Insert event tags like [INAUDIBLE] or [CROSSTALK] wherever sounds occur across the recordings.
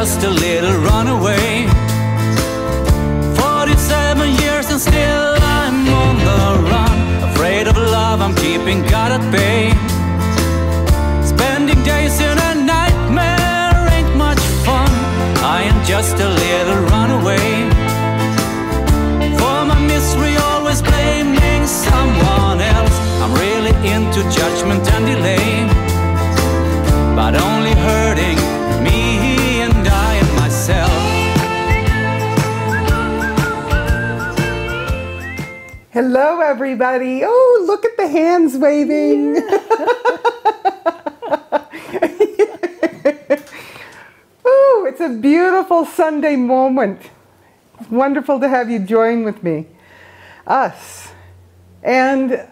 just a little everybody. Oh, look at the hands waving. [LAUGHS] oh, it's a beautiful Sunday moment. Wonderful to have you join with me, us. And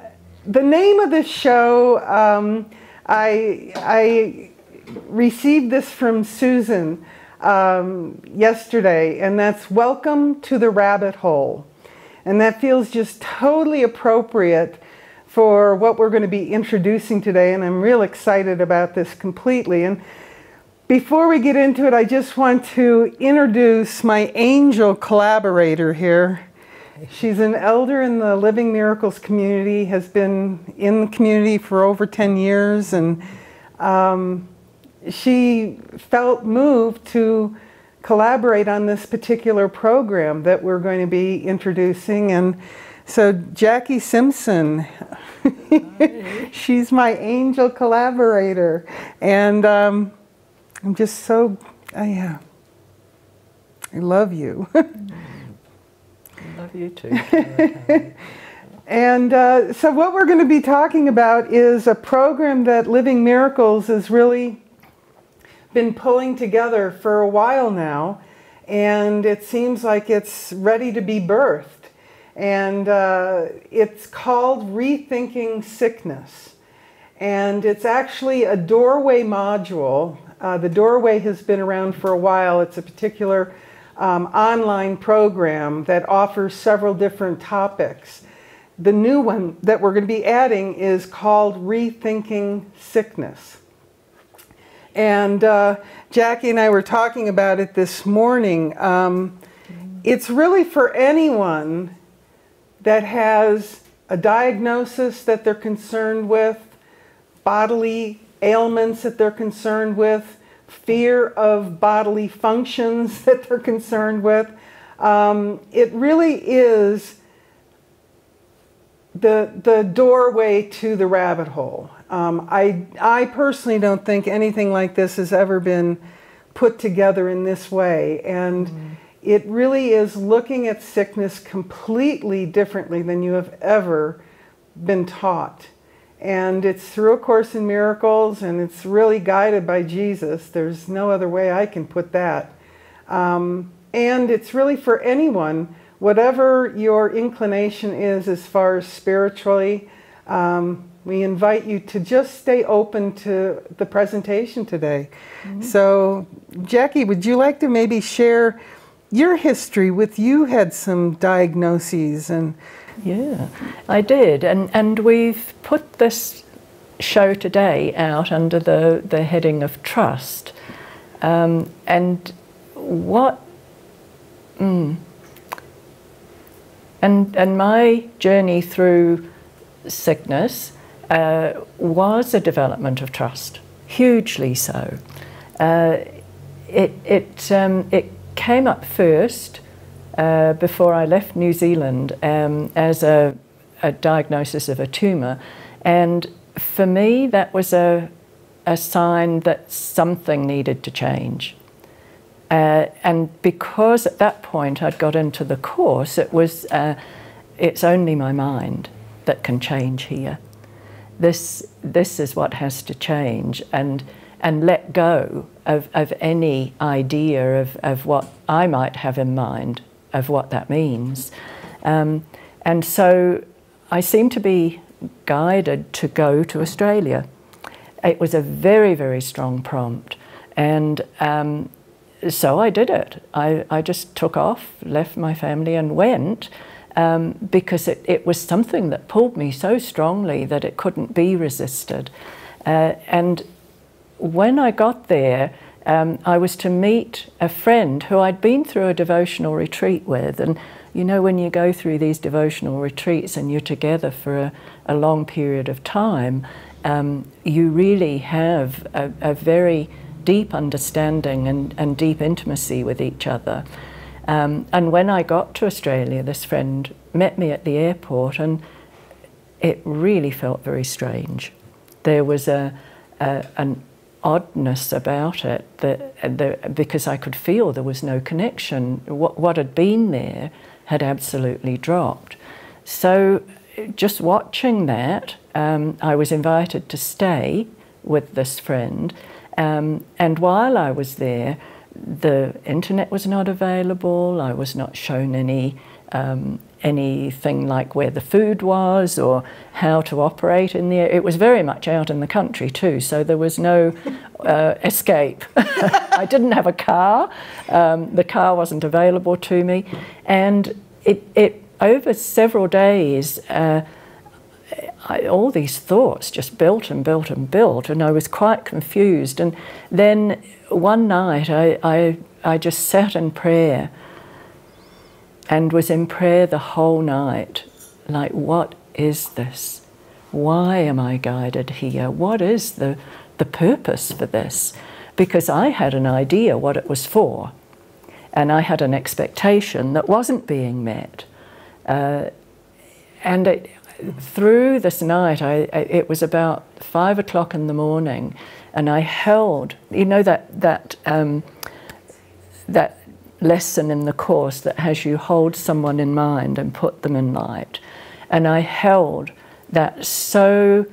the name of this show, um, I, I received this from Susan um, yesterday, and that's Welcome to the Rabbit Hole. And that feels just totally appropriate for what we're going to be introducing today. And I'm real excited about this completely. And before we get into it, I just want to introduce my angel collaborator here. She's an elder in the Living Miracles community, has been in the community for over 10 years, and um, she felt moved to collaborate on this particular program that we're going to be introducing. And so, Jackie Simpson, [LAUGHS] she's my angel collaborator. And um, I'm just so, I, yeah, I love you. I love you too. [LAUGHS] And uh, so, what we're going to be talking about is a program that Living Miracles is really been pulling together for a while now, and it seems like it's ready to be birthed. And uh, it's called Rethinking Sickness. And it's actually a doorway module. Uh, the doorway has been around for a while. It's a particular um, online program that offers several different topics. The new one that we're going to be adding is called Rethinking Sickness. And uh, Jackie and I were talking about it this morning. Um, it's really for anyone that has a diagnosis that they're concerned with, bodily ailments that they're concerned with, fear of bodily functions [LAUGHS] that they're concerned with. Um, it really is the, the doorway to the rabbit hole. Um, I, I personally don't think anything like this has ever been put together in this way. And mm-hmm. it really is looking at sickness completely differently than you have ever been taught. And it's through A Course in Miracles, and it's really guided by Jesus. There's no other way I can put that. Um, and it's really for anyone whatever your inclination is as far as spiritually, um, we invite you to just stay open to the presentation today. Mm-hmm. So, Jackie, would you like to maybe share your history with you had some diagnoses and yeah i did and and we've put this show today out under the the heading of trust um, and what mm, and, and my journey through sickness uh, was a development of trust, hugely so. Uh, it, it, um, it came up first uh, before I left New Zealand um, as a, a diagnosis of a tumour. And for me, that was a, a sign that something needed to change. Uh, and because at that point I'd got into the course, it was uh, it's only my mind that can change here. This this is what has to change, and and let go of, of any idea of, of what I might have in mind of what that means. Um, and so I seem to be guided to go to Australia. It was a very, very strong prompt. And um, so I did it. I, I just took off, left my family, and went um, because it, it was something that pulled me so strongly that it couldn't be resisted. Uh, and when I got there, um, I was to meet a friend who I'd been through a devotional retreat with. And you know, when you go through these devotional retreats and you're together for a, a long period of time, um, you really have a, a, very deep understanding and, and deep intimacy with each other. Um, and when I got to Australia, this friend met me at the airport, and it really felt very strange. There was a, a an oddness about it that, because I could feel there was no connection. What, what had been there had absolutely dropped. So, just watching that, um, I was invited to stay with this friend, um, and while I was there, the internet was not available. I was not shown any um, anything like where the food was or how to operate in there. It was very much out in the country too, so there was no [LAUGHS] uh, escape. [LAUGHS] I didn't have a car. Um, the car wasn't available to me, and it, it over several days. Uh, I, all these thoughts just built and built and built, and I was quite confused. And then one night, I, I, I just sat in prayer and was in prayer the whole night. Like, what is this? Why am I guided here? What is the, the purpose for this? Because I had an idea what it was for, and I had an expectation that wasn't being met. Uh, and it, through this night, I, it was about five o'clock in the morning, and I held, you know, that that um, that lesson in the course that has you hold someone in mind and put them in light, and I held that so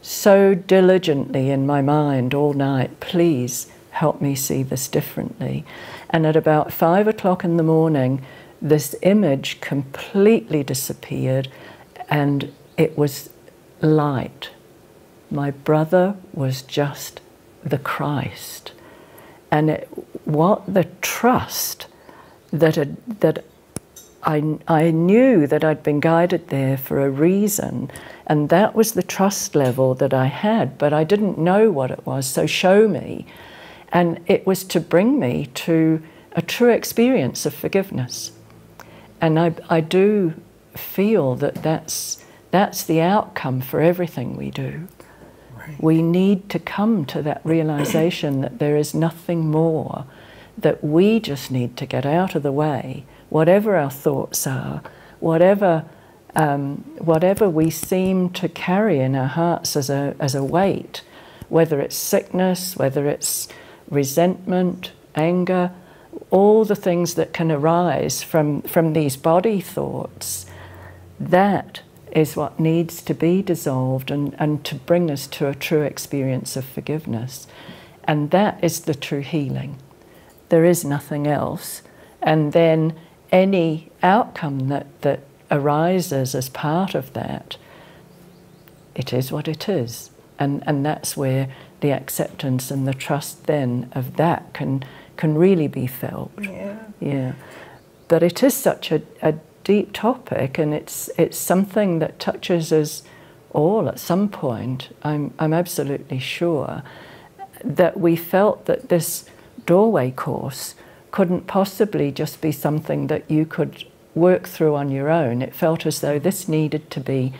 so diligently in my mind all night. Please help me see this differently. And at about five o'clock in the morning, this image completely disappeared and it was light. My brother was just the Christ. And it, what the trust that, had, that I, I knew that I'd been guided there for a reason, and that was the trust level that I had, but I didn't know what it was, so show me. And it was to bring me to a true experience of forgiveness. And I, I do feel that that's, that's the outcome for everything we do. Right. We need to come to that realization that there is nothing more, that we just need to get out of the way, whatever our thoughts are, whatever, um, whatever we seem to carry in our hearts as a, as a weight, whether it's sickness, whether it's resentment, anger, all the things that can arise from, from these body thoughts that is what needs to be dissolved and, and to bring us to a true experience of forgiveness. And that is the true healing. There is nothing else. And then any outcome that, that arises as part of that, it is what it is. And, and that's where the acceptance and the trust then of that can, can really be felt. Yeah. Yeah. But it is such a, a deep topic, and it's it's something that touches us all at some point. I'm I'm absolutely sure that we felt that this doorway course couldn't possibly just be something that you could work through on your own. It felt as though this needed to be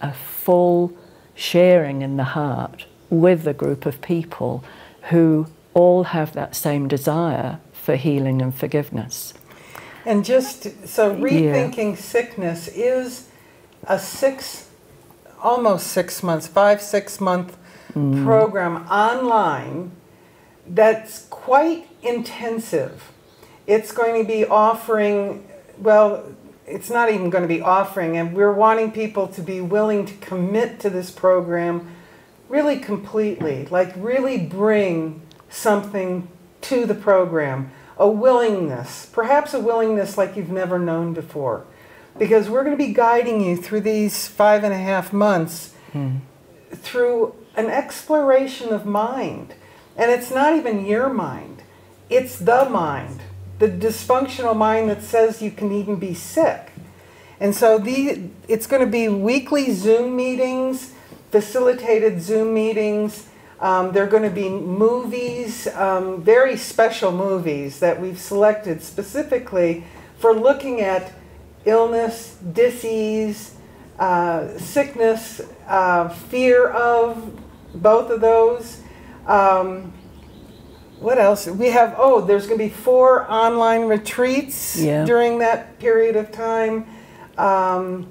a full sharing in the heart with a group of people who all have that same desire for healing and forgiveness. And just so rethinking yeah. sickness is a six, almost six months, five, six month mm. program online that's quite intensive. It's going to be offering, well, it's not even going to be offering, and we're wanting people to be willing to commit to this program really completely, like really bring something to the program a willingness, perhaps a willingness like you've never known before. Because we're going to be guiding you through these five and a half months mm. through an exploration of mind. And it's not even your mind, it's the mind, the dysfunctional mind that says you can even be sick. And so the, it's going to be weekly Zoom meetings, facilitated Zoom meetings Um, there are going to be movies, um, very special movies that we've selected specifically for looking at illness, disease, uh, sickness, uh, fear of both of those. Um, what else? We have, oh, there's going to be four online retreats Yeah. during that period of time. Um,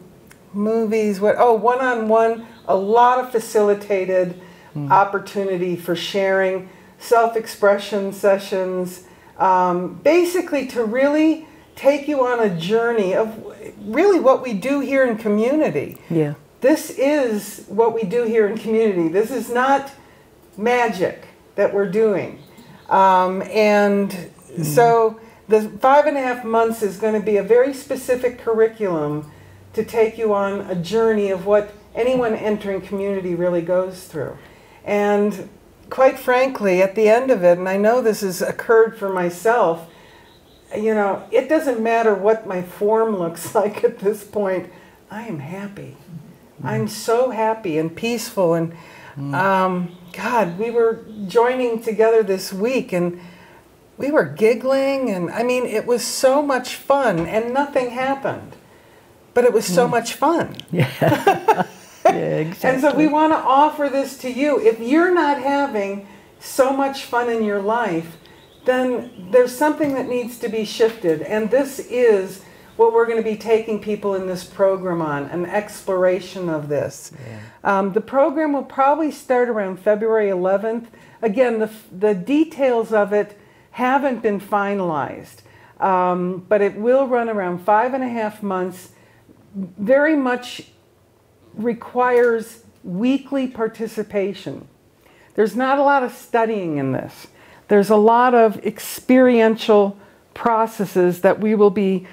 movies, what, oh, one on one, a lot of facilitated opportunity for sharing, self expression sessions, um, basically to really take you on a journey of really what we do here in community. Yeah. This is what we do here in community. This is not magic that we're doing. Um, and so the five and a half months is going to be a very specific curriculum to take you on a journey of what anyone entering community really goes through. And quite frankly, at the end of it, and I know this has occurred for myself, you know, it doesn't matter what my form [LAUGHS] looks like at this point. I am happy. Mm-hmm. I'm so happy and peaceful. And mm. um, God, we were joining together this week and we were giggling. And I mean, it was so much fun and nothing happened. But it was so mm. much fun. [LAUGHS] Yeah, exactly. [LAUGHS] And so we want to offer this to you. If you're not having so much fun in your life, then there's something that needs to be shifted. And this is what we're going to be taking people in this program on an exploration of this. Um, the program will probably start around February 11th. Again, the, the details of it haven't been finalized, um, but it will run around five and a half months. Very much requires weekly participation. There's not a lot of studying in this. There's a lot of experiential processes that we will be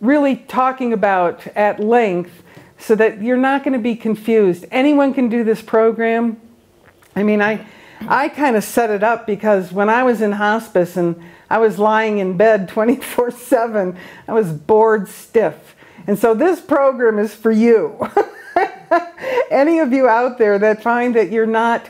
really talking about at length so that you're not going to be confused. Anyone can do this program. I mean, I, I kind of set it up because when I was in hospice and I was lying in bed [LAUGHS] 24 7, I was bored stiff. And so this program is for you. [LAUGHS] [LAUGHS] Any of you out there that find that you're not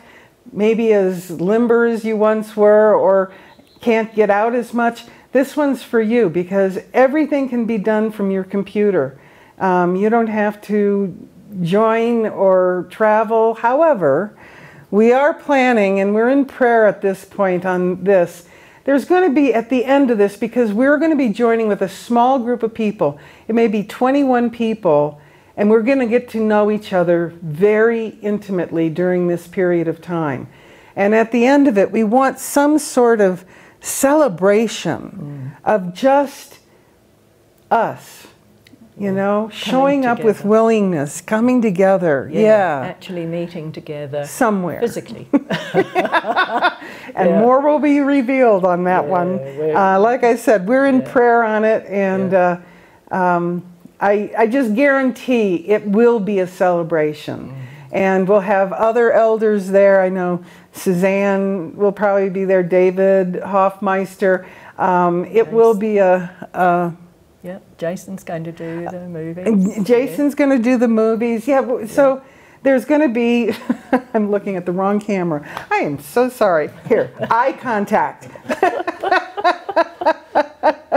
maybe as limber as you once were or can't get out as much, this one's for you because everything can be done from your computer. Um, you don't have to join or travel. However, we are planning and we're in prayer at this point on this. There's going to be at the end of this because we're going to be joining with a small group of people. It may be 21 people, and we're going to get to know each other very intimately during this period of time. And at the end of it, we want some sort of celebration of just us, you know, showing up with willingness, coming together. Yeah. Actually meeting together Somewhere. physically. [LAUGHS] [LAUGHS] and Yeah. more will be revealed on that Yeah, one. Uh, like I said, we're in Yeah. prayer on it, and uh, um, I, I just guarantee it will be a celebration. And we'll have other elders there. I know Suzanne will probably be there, David Hoffmeister. Um, it will be a, a yeah, Jason's going to do the movie. Jason's going to do the movies. Yeah, w- so there's going to be, [LAUGHS] I'm looking at the wrong camera. I am so sorry. Here, eye contact. [LAUGHS]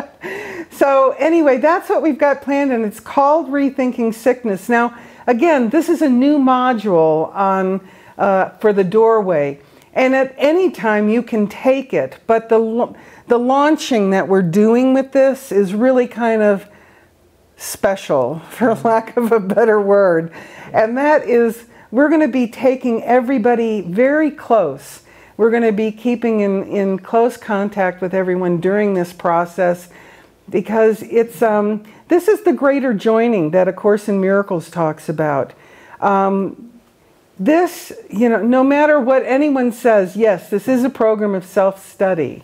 so, anyway, that's what we've got planned, and it's called Rethinking Sickness. Now, again, this is a new module on, uh, for the doorway. And at any time you can take it, but the, the launching that we're doing with this is really kind of special, for [LAUGHS] lack of a better word. And that is, we're going to be taking everybody very close. We're going to be keeping in, in close contact with everyone during this process because it's um, this is the greater joining that A Course in Miracles talks about. Um, this, you know, no matter what anyone says, yes, this is a program of self study,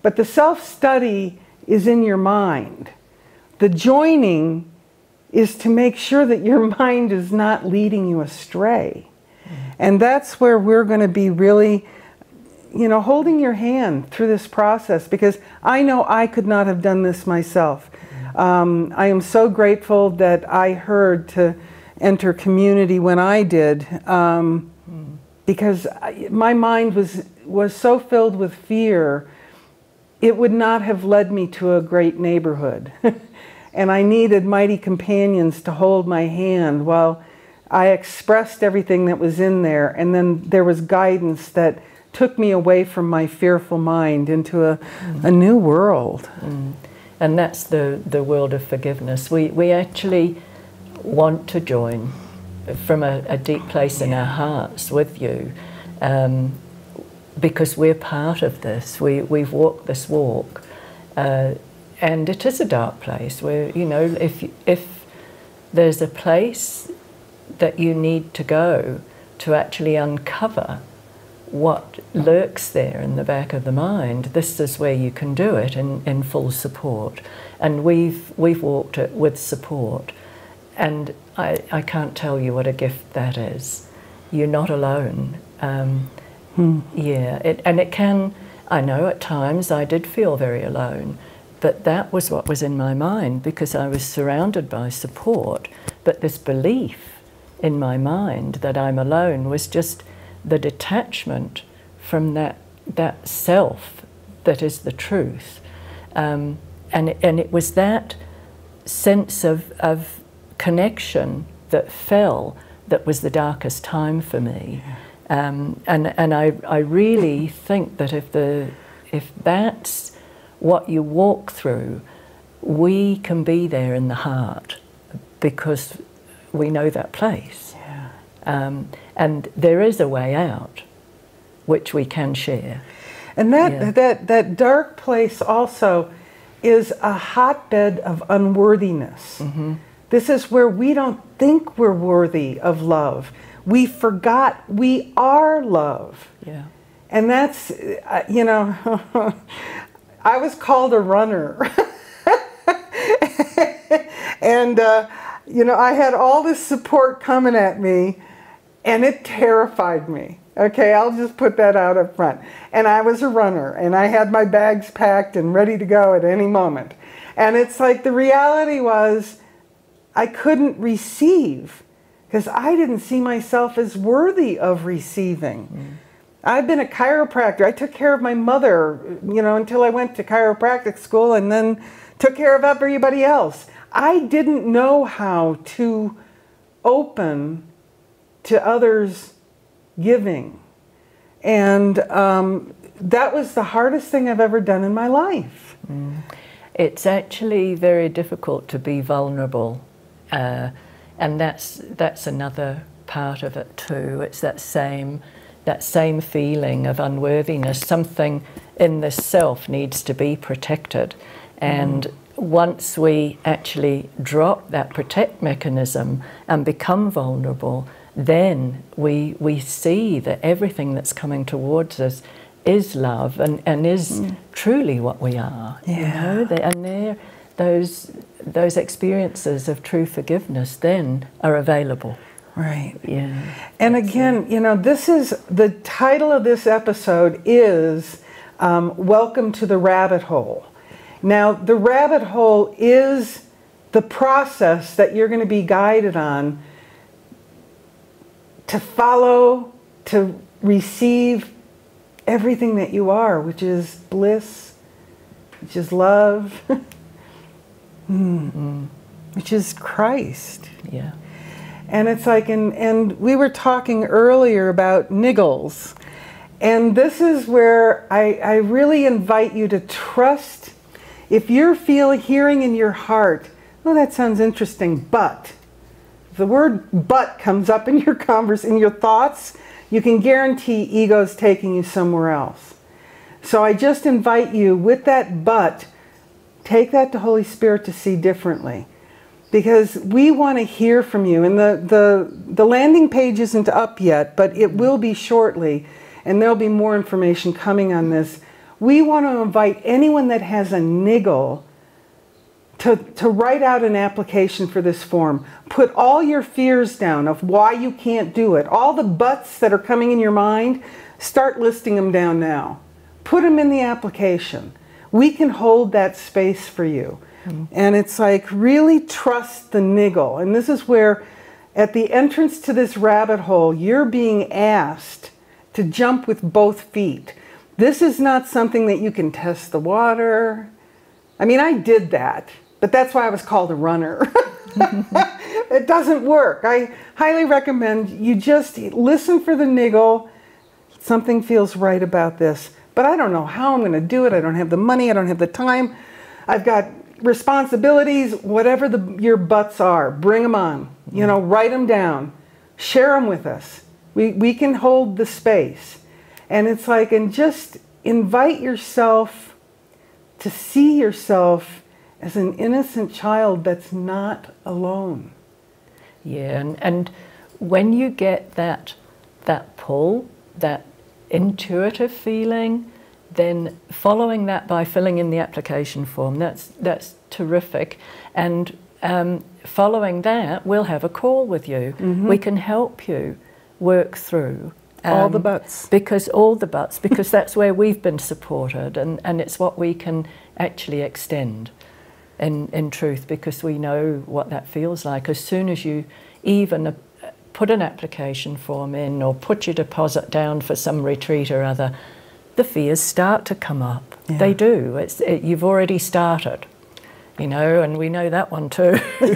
but the self study is in your mind. The joining is to make sure that your [LAUGHS] mind is not leading you astray. And that's where we're going to be really, you know, holding your hand through this process because I know I could not have done this myself. Um, I am so grateful that I heard to enter community when I did. Um, because my mind was was so filled with fear it would not have led me to a great neighborhood [LAUGHS] and i needed mighty companions to hold my hand while i expressed everything that was in there and then there was guidance that took me away from my fearful mind into a, mm. a new world mm. and that's the, the world of forgiveness we, we actually want to join from a, a deep place in our hearts with you um, because we're part of this. We, we've walked this walk. Uh, and it is a dark place where, you know, if, if there's a place that you need to go to actually uncover what lurks there in the back of the mind, this is where you can do it in, in full support. And we've, we've walked it with support. And I, I can't tell you what a gift that is. You're not alone. Um, hmm. Yeah, it, and it can, I know at times I did feel very alone, but that was what was in my mind because I was surrounded by support. But this belief in my mind that I'm alone was just the detachment from that, that self that is the truth. Um, and, and it was that sense of, of connection that fell that was the darkest time for me. Um, and and I, I really think that if, the, if that's what you walk through, we can be there in the heart because we know that place. Um, and there is a way out which we can share. And that, yeah. that, that dark place also is a hotbed of unworthiness. Mm-hmm. This is where we don't think we're worthy of love. We forgot we are love. Yeah. And that's, uh, you know, [LAUGHS] I was called a runner. [LAUGHS] and, uh, you know, I had all this support coming at me, and it terrified me. Okay, I'll just put that out up front. And I was a runner, and I had my bags packed and ready to go at any moment. And it's like the reality was, I couldn't receive because I didn't see myself as worthy of receiving. Mm. I've been a chiropractor. I took care of my mother, you know, until I went to chiropractic school and then took care of everybody else. I didn't know how to open to others' giving. And um, that was the hardest thing I've ever done in my life. Mm. It's actually very difficult to be vulnerable uh, and that's, that's another part of it too. It's that same, that same feeling of unworthiness. Something in the self needs to be protected. And mm. once we actually drop that protect mechanism and become vulnerable, then we, we see that everything that's coming towards us is love and, and is mm. truly what we are. Yeah. You know? And they're, those those experiences of true forgiveness then are available. Right. Yeah. And again, you know, this is the title of this episode is um, Welcome to the Rabbit Hole. Now, the rabbit hole is the process that you're going to be guided on to follow, to receive everything that you are, which is bliss, which is love. [LAUGHS] Mm. Which is Christ. Yeah. And it's like, and, and we were talking earlier about niggles. And this is where I, I really invite you to trust. If you're feeling, hearing in your heart, oh, that sounds interesting, but the word but comes up in your [LAUGHS] converse, in your thoughts, you can guarantee ego's taking you somewhere else. So I just invite you with that but Take that to Holy Spirit to see differently. Because we want to hear from you. And the, the, the landing page isn't up yet, but it will be shortly. And there'll be more information coming on this. We want to invite anyone that has a niggle to, to write out an application for this form. Put all your fears down of why you can't do it. All the buts that are coming in your mind, start listing them down now. Put them in the application we can hold that space for you. Mm-hmm. And it's like really trust the niggle. And this is where, at the entrance to this rabbit hole, you're being asked to jump with both feet. This is not something that you can test the water. I mean, I did that, but that's why I was called a runner. [LAUGHS] it doesn't work. I highly recommend you just listen for the niggle. Something feels right about this, but I don't know how I'm going to do it. I don't have the money, I don't have the time. I've got responsibilities, whatever the, your buts are, bring them on. You know, write them down, share them with us. We, we can hold the space. And it's like, and just invite yourself to see yourself as an innocent child that's not alone. Yeah, and, and when you get that that pull, that intuitive feeling, then following that by filling in the application form, that's that's terrific. And um, following that, we'll have a call with you. Mm-hmm. We can help you work through All the buts because all the buts because that's where we've been supported and, and it's what we can actually extend in, in truth because we know what that feels like as soon as you even uh, put an application form in or put your deposit down for some retreat or other the fears start to come up Yeah. they do it's, it, you've already started you know and we know that one too [LAUGHS]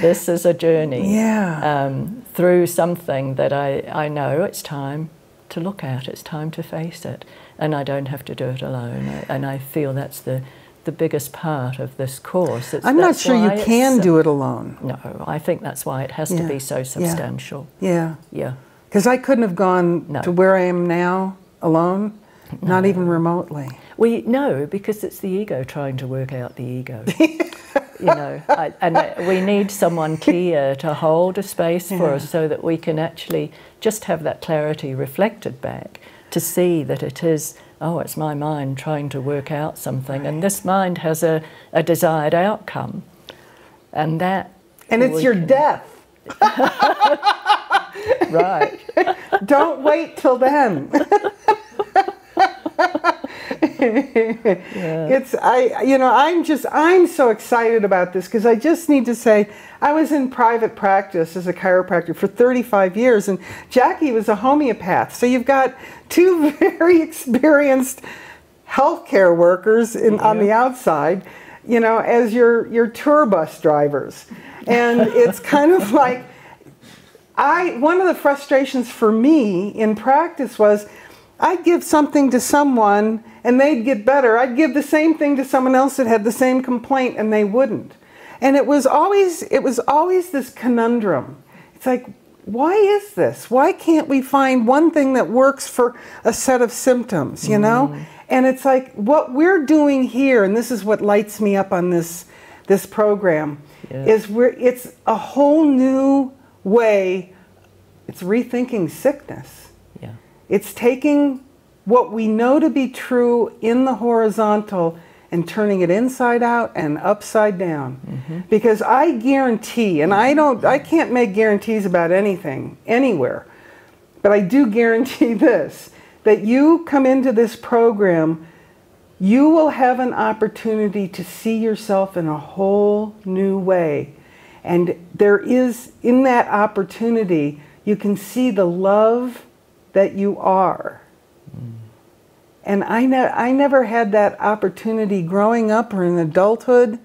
this is a journey Yeah. um, through something that I, I know it's time to look at, it's time to face it, and I don't have to do it alone. I- And I feel that's the, the biggest part of this course. It's, I'm not sure you can do it alone. No, I think that's why it has Yeah, to be so substantial. Yeah. Yeah. Because I couldn't have gone No. to where I am now alone, not even remotely. We know because it's the ego trying to work out the ego. [LAUGHS] you know, I, and we need someone clear to hold a space for Yeah. us so that we can actually just have that clarity reflected back to see that it is, oh, it's my mind trying to work out something, and this mind has a, a desired outcome, and that. And it's your can- death. [LAUGHS] Right. [LAUGHS] Don't wait till then. [LAUGHS] [LAUGHS] It's I you know I'm just I'm so excited about this because I just need to say I was in private practice as a chiropractor for 35 years and Jackie was a homeopath. So you've got two [LAUGHS] very experienced healthcare workers in, on the mm-hmm. outside, you know, as your your tour bus drivers. And it's kind of [LAUGHS] like I one of the frustrations for me in practice was I'd give something to someone and they'd get better. I'd give the same thing to someone else that had the same complaint and they wouldn't. And it was always it was always this conundrum. It's like why is this? Why can't we find one thing that works for a set of symptoms, you know? Mm-hmm. And it's like what we're doing here and this is what lights me up on this this program Yeah. is we're it's a whole new way it's rethinking sickness. It's taking what we know to be true in the horizontal and turning it inside out and upside down mm-hmm. because i guarantee and i don't i can't make guarantees about anything anywhere but i do guarantee [LAUGHS] this that you come into this program you will have an opportunity to see yourself in a whole new way. And there is, in that opportunity, you can see the love that you are. And I, ne- I never had that opportunity growing up or in adulthood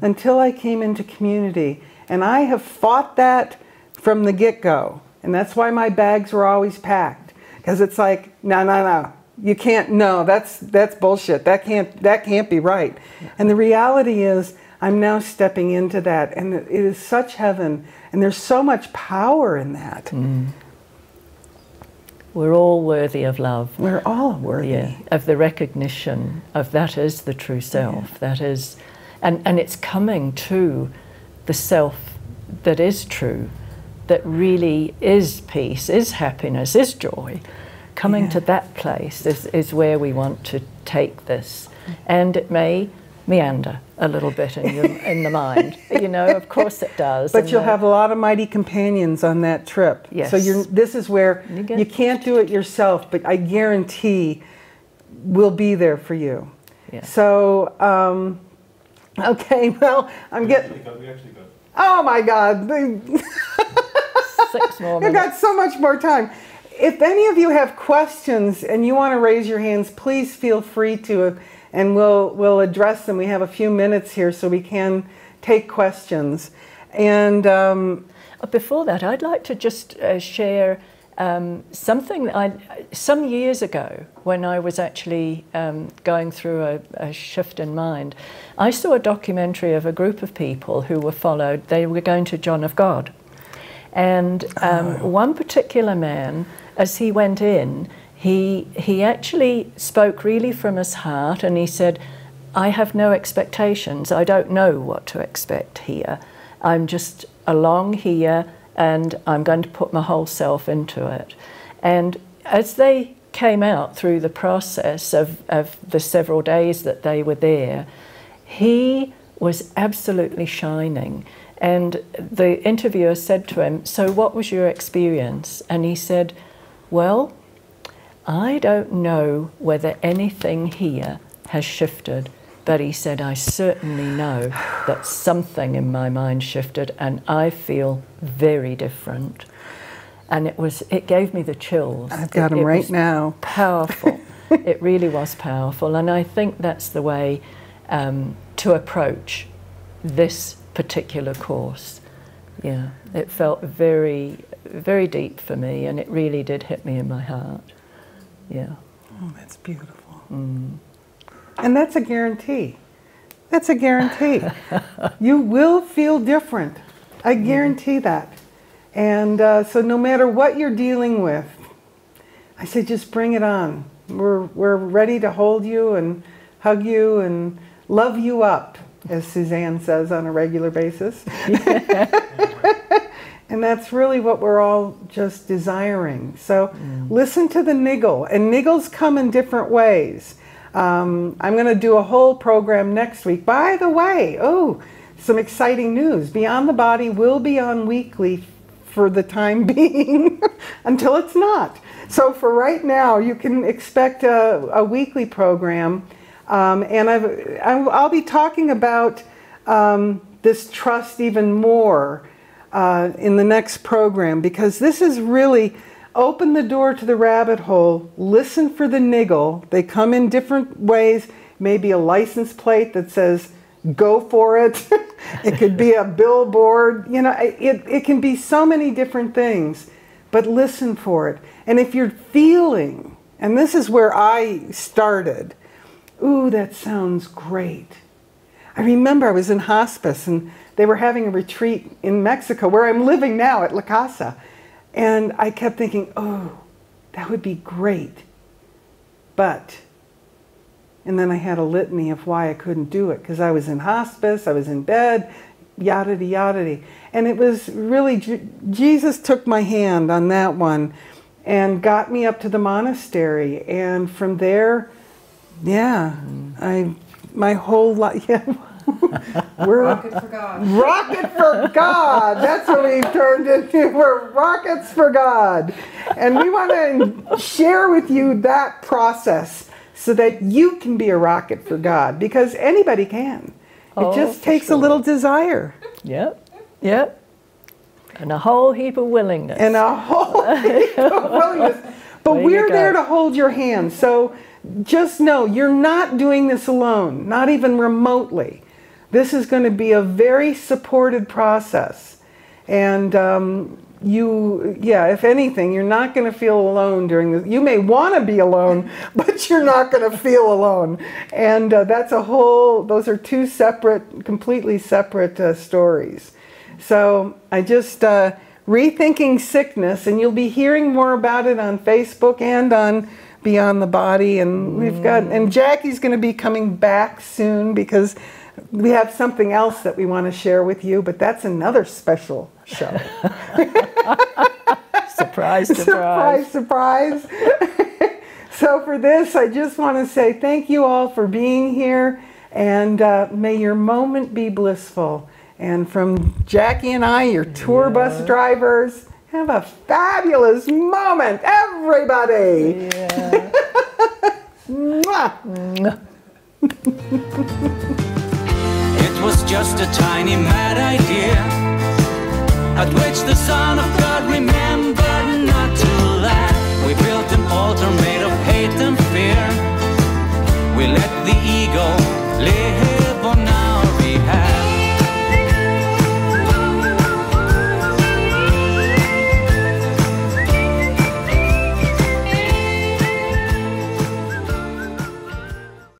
until I came into community. And I have fought that from the get go. And that's why my bags were always packed. Because it's like, no, no, no. You can't, no, that's, that's bullshit. That can't, that can't be right. And the reality is, I'm now stepping into that. And it is such heaven. And there's so much power in that. Mm. We're all worthy of love. We're all worthy. yeah, of the recognition of that is the true self. That is, and and it's coming to the self that is true, that really is peace, is happiness, is joy. Coming to that place is, is where we want to take this, and it may meander a little bit in your, in the mind. You know, of course it does. But and you'll the- have a lot of mighty companions on that trip. So Yes. you're, this is where You get- you can't do it yourself, but I guarantee we'll be there for you. Yeah. So, um, [LAUGHS] okay, well, I'm getting, we actually got oh my God, [LAUGHS] six more we've got so much more time. if any of you have questions and you want to raise your hands, please feel free to, and we'll we'll address them. We have a few minutes here, so we can take questions. And um, before that, I'd like to just uh, share um, something that I, some years ago, when I was actually um, going through a, a, shift in mind, I saw a documentary of a group of people who were followed. They were going to John of God. And um, oh. one particular man, as he went in, he, he actually spoke really from his heart and he said, I have no expectations. I don't know what to expect here. I'm just along here and I'm going to put my whole self into it. And as they came out through the process of, of the several days that they were there, he was absolutely shining. And the interviewer said to him, So, what was your experience? And he said, Well, I don't know whether anything here has shifted, but he said, I certainly know that something in my mind shifted and I feel very different. And it was it gave me the chills. I've got it, them right now. Powerful. [LAUGHS] it really was powerful. And I think that's the way um, to approach this particular course. Yeah, it felt very, very deep for me, and it really did hit me in my heart. Yeah. Oh, that's beautiful. Mm. And that's a guarantee. That's a guarantee. [LAUGHS] you will feel different. I guarantee that. And uh, so, no matter what you're dealing with, I say just bring it on. We're, we're ready to hold you and hug you and love you up, as Suzanne says on a regular basis. [LAUGHS] [LAUGHS] and that's really what we're all just desiring. So, mm. listen to the niggle. And niggles come in different ways. Um, I'm going to do a whole program next week. By the way, oh, some exciting news. Beyond the Body will be on weekly for the time [LAUGHS] being until it's not. So for right now, you can expect a, a weekly program. Um, and I've, I'll be talking about um, this trust even more uh, in the next program because this is really open the door to the rabbit hole, listen for the niggle. They come in different ways. Maybe a license plate that says, go for it. [LAUGHS] it could be a billboard. You know, it, it can be so many different things, but listen for it. And if you're feeling, and this is where I started, ooh, that sounds great. I remember I was in hospice and they were having a retreat in Mexico where I'm living now at La Casa. And I kept thinking, oh, that would be great. But, and then I had a litany of why I couldn't do it because I was in hospice, I was in bed, yada yada. And it was really, Jesus took my hand on that one and got me up to the monastery. And from there, yeah, I, my whole life, [LAUGHS] yeah. [LAUGHS] We're rocket for God. Rocket for God. That's what we've turned into. [LAUGHS] We're rockets for God. And we want to share with you that process so that you can be a rocket for God because anybody can. It oh, just takes sure. a little desire. Yep. Yep. And a whole heap of willingness. And a whole [LAUGHS] heap of willingness. But Way we're there to hold your hand. So just know you're not doing this alone, not even remotely. This is going to be a very supported process. And um, you, yeah, if anything, you're not going to feel alone during this. You may want to be alone, [LAUGHS] but you're not going to feel alone. And uh, that's a whole, those are two separate, completely separate uh, stories. So I just, uh, rethinking sickness, and you'll be hearing more about it on Facebook and on Beyond the Body. And we've got, and Jackie's going to be coming back soon because we have something else that we want to share with you, but that's another special show. [LAUGHS] [LAUGHS] surprise, surprise. Surprise, surprise. [LAUGHS] so, for this, I just want to say thank you all for being here, and uh, may your moment be blissful. And from Jackie and I, your tour yeah. bus drivers, have a fabulous moment, everybody. Yeah. Mwah was just a tiny mad idea At which the Son of God remembered not to laugh. We built an altar made of hate and fear. We let the ego live.